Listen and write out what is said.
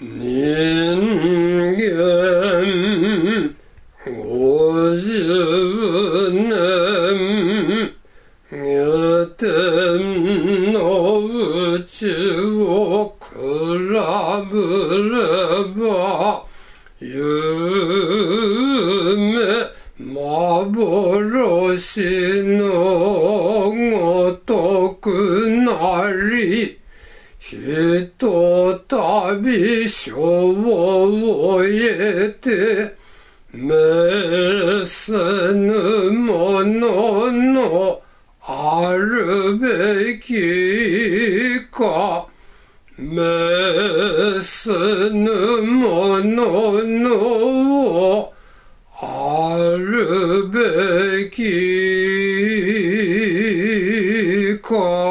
人間五十年下天のうちを比べれば夢幻のごとくなりひとたしょを得て、むすぬもののあるべきか、むすぬもののあるべきか。